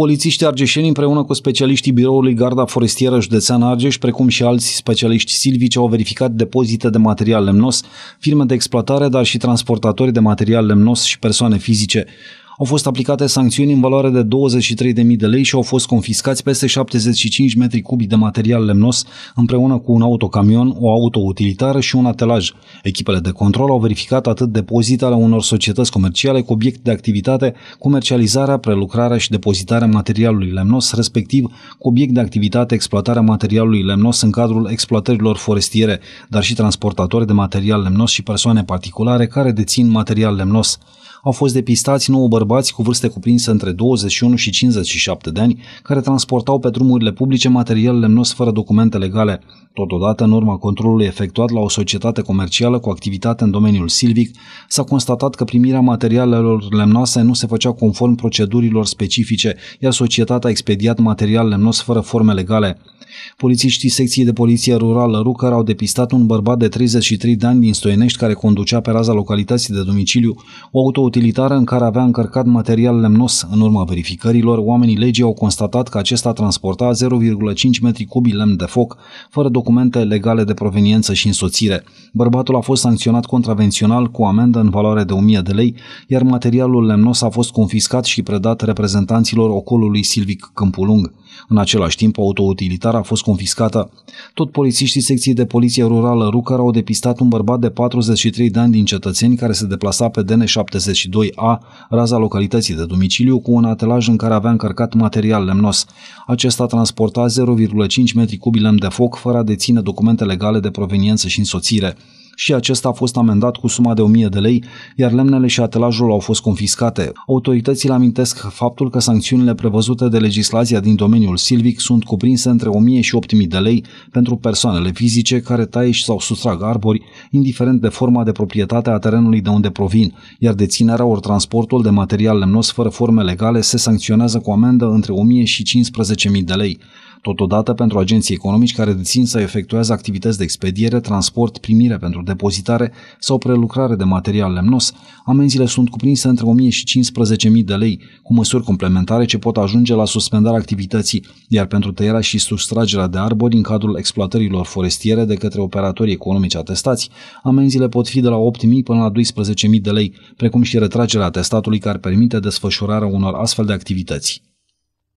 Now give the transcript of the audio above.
Polițiștii argeșeni împreună cu specialiștii biroului Garda Forestieră Județeană Argeș, precum și alți specialiști silvici, au verificat depozite de material lemnos, firme de exploatare, dar și transportatori de material lemnos și persoane fizice. Au fost aplicate sancțiuni în valoare de 23.000 de lei și au fost confiscați peste 75 metri cubi de material lemnos împreună cu un autocamion, o autoutilitară și un atelaj. Echipele de control au verificat atât depozitele unor societăți comerciale cu obiect de activitate, comercializarea, prelucrarea și depozitarea materialului lemnos, respectiv cu obiect de activitate exploatarea materialului lemnos în cadrul exploatărilor forestiere, dar și transportatori de material lemnos și persoane particulare care dețin material lemnos au fost depistați nouă bărbați cu vârste cuprinse între 21 și 57 de ani, care transportau pe drumurile publice material lemnos fără documente legale. Totodată, în urma controlului efectuat la o societate comercială cu activitate în domeniul silvic, s-a constatat că primirea materialelor lemnoase nu se făcea conform procedurilor specifice, iar societatea a expediat material lemnos fără forme legale. Polițiștii secției de poliție rurală Rucăr au depistat un bărbat de 33 de ani din Stoienești care conducea pe raza localității de domiciliu o autoutilitară în care avea încărcat material lemnos. În urma verificărilor, oamenii legii au constatat că acesta transporta 0,5 metri cubi lemn de foc, fără documente legale de proveniență și însoțire. Bărbatul a fost sancționat contravențional cu amendă în valoare de 1000 de lei, iar materialul lemnos a fost confiscat și predat reprezentanților ocolului silvic Câmpulung. În același timp, autoutilitar a fost confiscată. Tot polițiștii secției de poliție rurală Rucăr au depistat un bărbat de 43 de ani din cetățeni care se deplasa pe DN72A, raza localității de domiciliu, cu un atelaj în care avea încărcat material lemnos. Acesta transporta 0,5 metri cubi lemn de foc, fără a deține documente legale de proveniență și însoțire și acesta a fost amendat cu suma de 1000 de lei, iar lemnele și atelajul au fost confiscate. Autoritățile amintesc faptul că sancțiunile prevăzute de legislația din domeniul silvic sunt cuprinse între 1000 și 8000 de lei pentru persoanele fizice care taie sau sustrag arbori, indiferent de forma de proprietate a terenului de unde provin, iar deținerea ori transportul de material lemnos fără forme legale se sancționează cu amendă între 1000 și 15.000 de lei. Totodată, pentru agenții economici care dețin să efectuează activități de expediere, transport, primire pentru depozitare sau prelucrare de material lemnos, amenziile sunt cuprinse între 1000 și 15.000 de lei, cu măsuri complementare ce pot ajunge la suspendarea activității, iar pentru tăierea și sustragerea de arbori în cadrul exploatărilor forestiere de către operatorii economici atestați, amenziile pot fi de la 8.000 până la 12.000 de lei, precum și retragerea atestatului care permite desfășurarea unor astfel de activități.